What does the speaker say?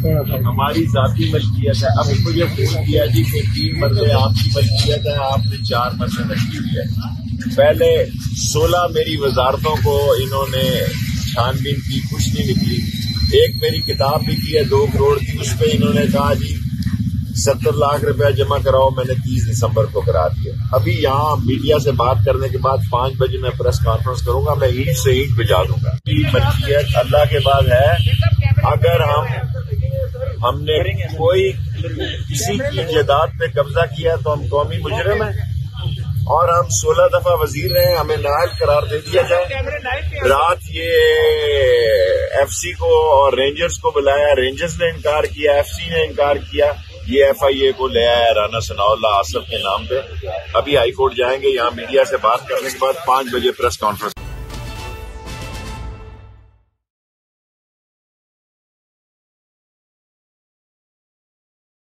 हमारी जाती मलकियत है। अब मुझे फ़ोन किया जी कि तीन मरले आपकी मलकियत है, आपने चार मरले रखी हुई है। पहले सोलह मेरी वजारतों को इन्होंने छानबीन की कुछ नहीं निकली। एक मेरी किताब भी की है, दो करोड़ की, उस पर इन्होंने कहा जी, सत्तर लाख रुपया जमा कराओ, मैंने तीस दिसंबर को करा दिया। अभी यहाँ मीडिया से बात करने के बाद पाँच बजे मैं प्रेस कॉन्फ्रेंस करूँगा, मैं ईट से ईट भिजा दूँगा। मलकियत अल्लाह के बाद है हमने कोई किसी की जायदाद पे कब्जा किया तो हम कौमी मुजरम है और हम सोलह दफ़ा वज़ीर रहे हमें नायल करार दे दिया जाए। रात ये एफसी को और रेंजर्स को बुलाया रेंजर्स ने इनकार किया एफसी ने इनकार किया। ये एफआईए को ले आया राना सनाउल्ला आसफ के नाम पे। अभी हाईकोर्ट जाएँगे, यहाँ मीडिया से बात करने के बाद पाँच बजे प्रेस कॉन्फ्रेंस।